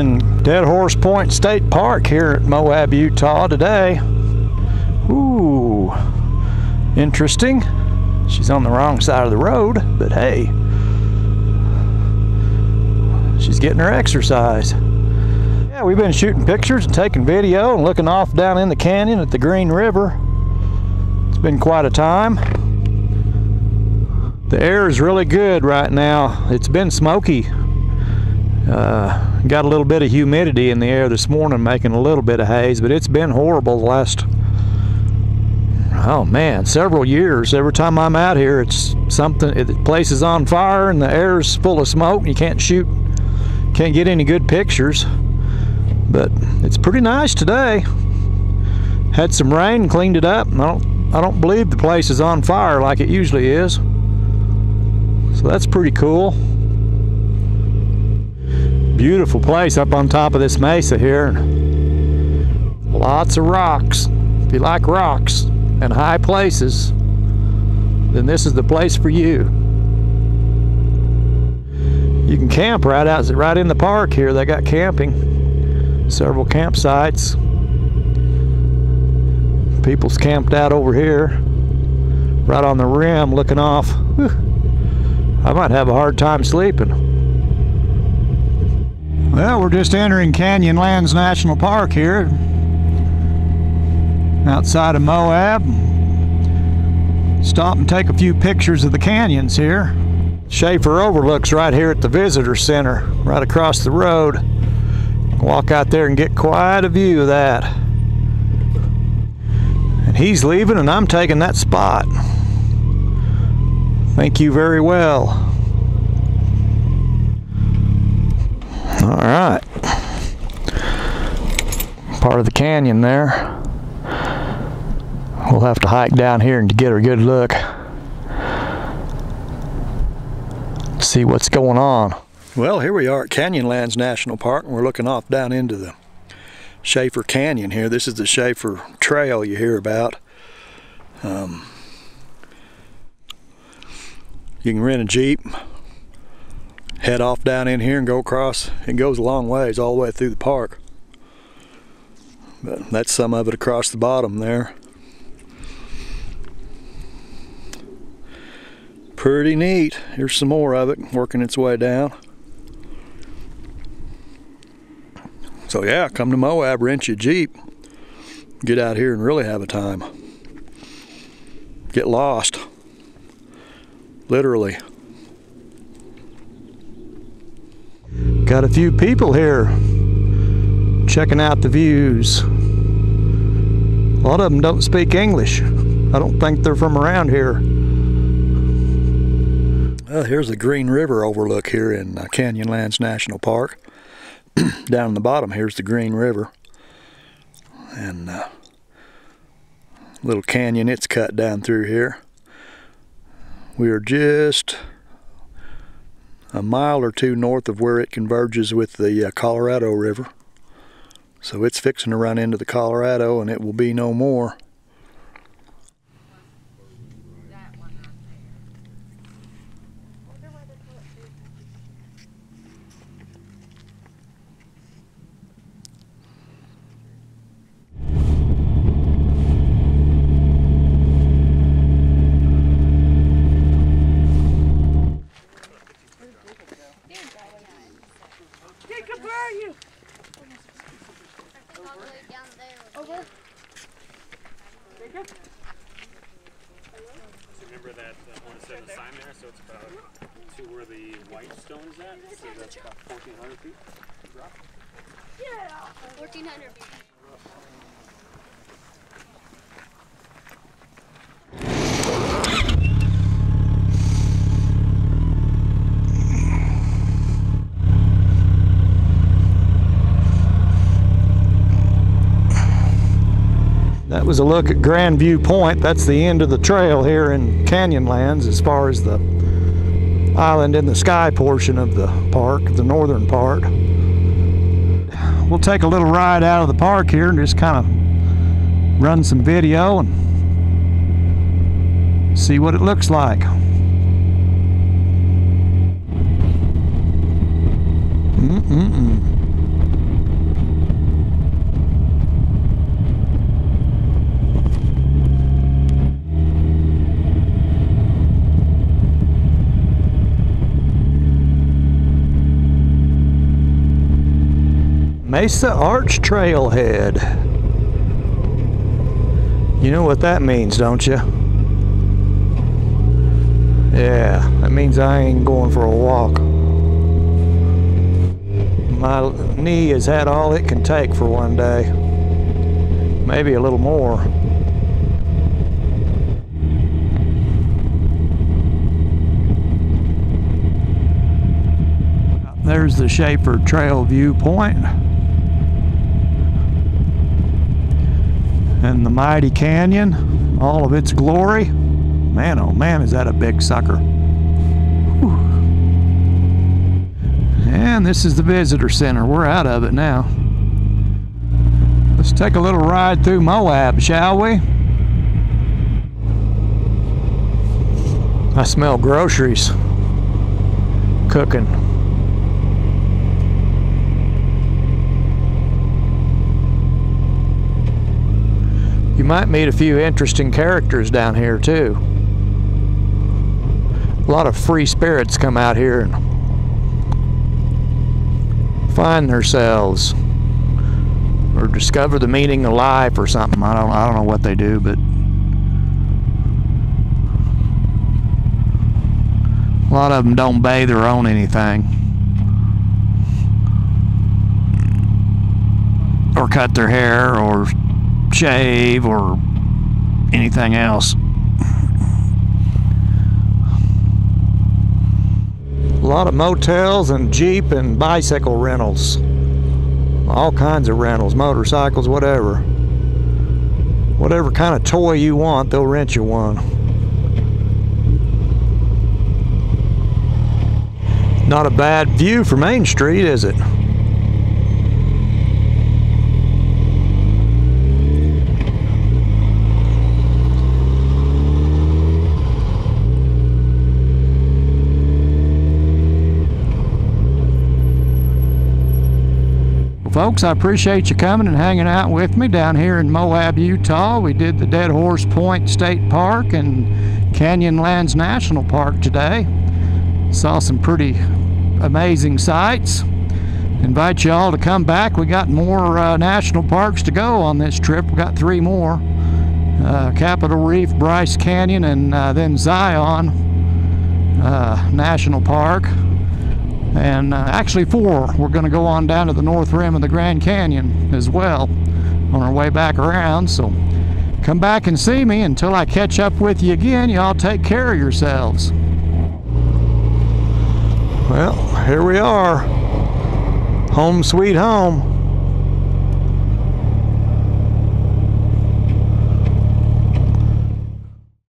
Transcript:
In Dead Horse Point State Park here at Moab, Utah today. Ooh, interesting. She's on the wrong side of the road, but hey, she's getting her exercise. Yeah, we've been shooting pictures and taking video and looking off down in the canyon at the Green River. It's been quite a time. The air is really good right now. It's been smoky uh, got a little bit of humidity in the air this morning, making a little bit of haze, but it's been horrible the last, oh man, several years. Every time I'm out here, it's something, the place is on fire and the air is full of smoke. You can't shoot, can't get any good pictures, but it's pretty nice today. Had some rain, cleaned it up. I don't, I don't believe the place is on fire like it usually is. So that's pretty cool beautiful place up on top of this mesa here. Lots of rocks. If you like rocks and high places, then this is the place for you. You can camp right out, right in the park here. They got camping, several campsites. People's camped out over here, right on the rim, looking off. Whew. I might have a hard time sleeping. Well, we're just entering Canyonlands National Park here outside of Moab. Stop and take a few pictures of the canyons here. Shafer Overlook's right here at the Visitor Center, right across the road. Walk out there and get quite a view of that. And he's leaving and I'm taking that spot. Thank you very well. All right. Part of the canyon there. We'll have to hike down here and get a good look. See what's going on. Well, here we are at Canyonlands National Park, and we're looking off down into the Shafer Canyon here. This is the Shafer Trail you hear about. Um, you can rent a Jeep head off down in here and go across. It goes a long ways all the way through the park. But that's some of it across the bottom there. Pretty neat. Here's some more of it working its way down. So yeah, come to Moab, rent your Jeep. Get out here and really have a time. Get lost. Literally. Got a few people here checking out the views. A lot of them don't speak English. I don't think they're from around here. Well, here's the Green River overlook here in uh, Canyonlands National Park. Down in the bottom here's the Green River. And uh, little canyon it's cut down through here. We are just a mile or two north of where it converges with the uh, Colorado River. So it's fixing to run into the Colorado and it will be no more. That? Was a look at Grand View Point. That's the end of the trail here in Canyonlands as far as the island in the sky portion of the park, the northern part. We'll take a little ride out of the park here and just kind of run some video and see what it looks like. Mm -mm -mm. Mesa Arch Trailhead. You know what that means, don't you? Yeah, that means I ain't going for a walk. My knee has had all it can take for one day. Maybe a little more. There's the Shafer Trail viewpoint. And the mighty canyon, all of its glory. Man, oh man, is that a big sucker. Whew. And this is the visitor center. We're out of it now. Let's take a little ride through Moab, shall we? I smell groceries cooking. You might meet a few interesting characters down here too. A lot of free spirits come out here and find themselves or discover the meaning of life or something. I don't I don't know what they do, but a lot of them don't bathe or own anything. Or cut their hair or shave or anything else. A lot of motels and Jeep and bicycle rentals. All kinds of rentals, motorcycles, whatever. Whatever kind of toy you want, they'll rent you one. Not a bad view for Main Street, is it? Folks, I appreciate you coming and hanging out with me down here in Moab, Utah. We did the Dead Horse Point State Park and Canyonlands National Park today. Saw some pretty amazing sights. Invite you all to come back. We got more uh, national parks to go on this trip. We got three more. Uh, Capitol Reef, Bryce Canyon, and uh, then Zion uh, National Park and uh, actually four. We're going to go on down to the north rim of the Grand Canyon as well on our way back around. So come back and see me until I catch up with you again. Y'all take care of yourselves. Well, here we are. Home sweet home.